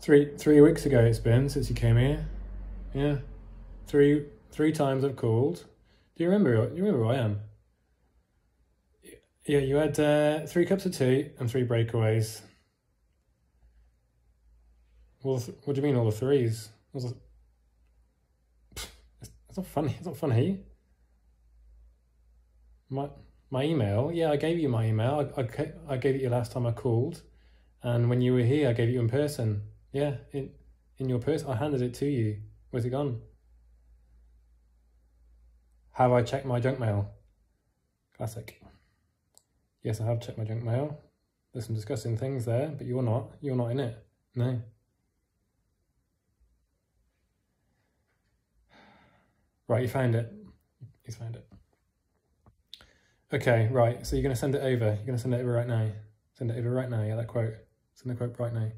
Three three weeks ago it's been since you came here. Yeah. Three three times I've called. Do you remember you remember who I am? Yeah, you had uh, three cups of tea and three breakaways. Well, what do you mean all the threes? It's not funny. It's not funny. My my email. Yeah, I gave you my email. I, I, I gave it you last time I called, and when you were here, I gave it you in person. Yeah, in in your purse. I handed it to you. Where's it gone? Have I checked my junk mail? Classic. Yes, I have checked my junk mail. There's some disgusting things there, but you're not. You're not in it. No. Right, you found it. You found it. Okay, right. So you're going to send it over. You're going to send it over right now. Send it over right now. Yeah, that quote. Send the quote right now.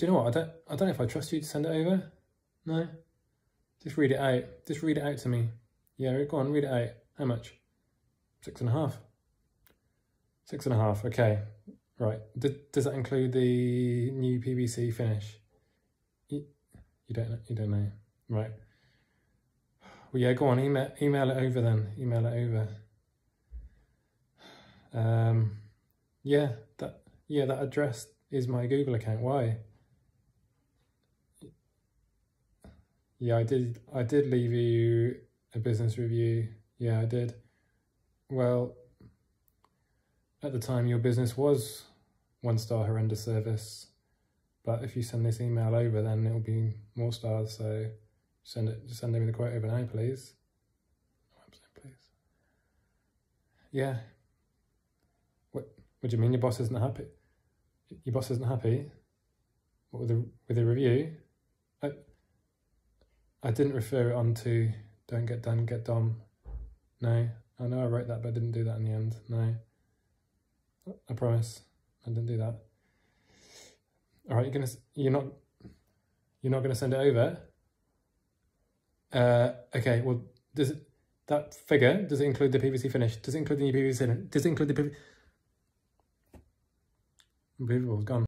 Do you know what? I don't. I don't know if I trust you to send it over. No. Just read it out. Just read it out to me. Yeah, go on. Read it out. How much? Six and a half. Six and a half. Okay. Right. D does that include the new PVC finish? You, you don't. You don't know. Right. Well, yeah, go on, email, email it over then. Email it over. Um, yeah, that yeah, that address is my Google account. Why? Yeah, I did. I did leave you a business review. Yeah, I did. Well, at the time, your business was one star horrendous service, but if you send this email over, then it'll be more stars. So. Send it, send me the quote over now, please. Please. Yeah. What, what do you mean your boss isn't happy? Your boss isn't happy? What, with the, with the review? I, I didn't refer it on to Don't Get Done, Get Dom. No. I know I wrote that, but I didn't do that in the end. No. I promise. I didn't do that. All right, you're gonna, you're not, you're not gonna send it over? Uh, okay, well, does it, that figure, does it include the PVC finish? Does it include the new PVC? Does it include the PVC? Unbelievable, it's gone.